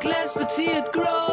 glass but see it grow.